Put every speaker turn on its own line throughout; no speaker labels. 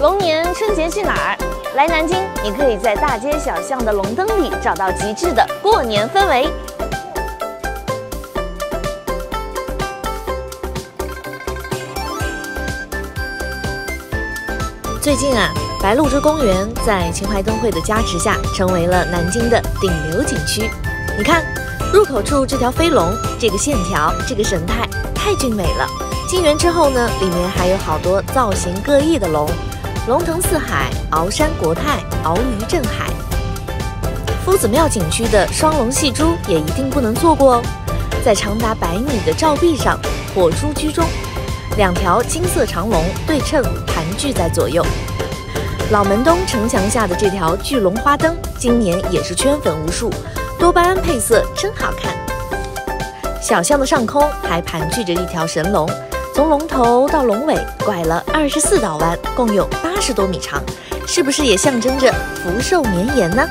龙年春节去哪儿？来南京，你可以在大街小巷的龙灯里找到极致的过年氛围。最近啊，白鹭洲公园在秦淮灯会的加持下，成为了南京的顶流景区。你看，入口处这条飞龙，这个线条，这个神态，太俊美了。进园之后呢，里面还有好多造型各异的龙，龙腾四海，鳌山国泰，鳌鱼镇海。夫子庙景区的双龙戏珠也一定不能错过哦，在长达百米的照壁上，火珠居中。两条金色长龙对称盘踞在左右，老门东城墙下的这条巨龙花灯，今年也是圈粉无数，多巴胺配色真好看。小巷的上空还盘踞着一条神龙，从龙头到龙尾拐了二十四道弯，共有八十多米长，是不是也象征着福寿绵延呢？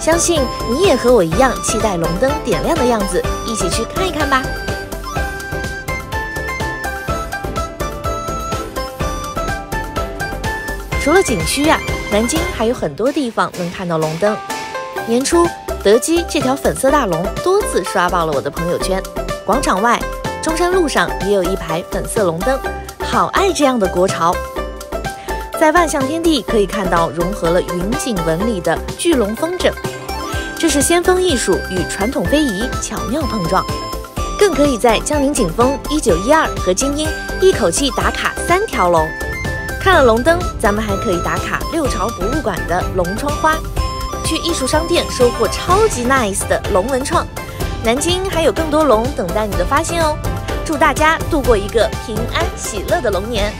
相信你也和我一样期待龙灯点亮的样子，一起去看一看吧。除了景区啊，南京还有很多地方能看到龙灯。年初，德基这条粉色大龙多次刷爆了我的朋友圈。广场外、中山路上也有一排粉色龙灯，好爱这样的国潮。在万象天地可以看到融合了云锦纹理的巨龙风筝，这是先锋艺术与传统非遗巧妙碰撞。更可以在江宁景峰一九一二和金鹰一口气打卡三条龙。看了龙灯，咱们还可以打卡六朝博物馆的龙窗花，去艺术商店收获超级 nice 的龙文创。南京还有更多龙等待你的发现哦！祝大家度过一个平安喜乐的龙年。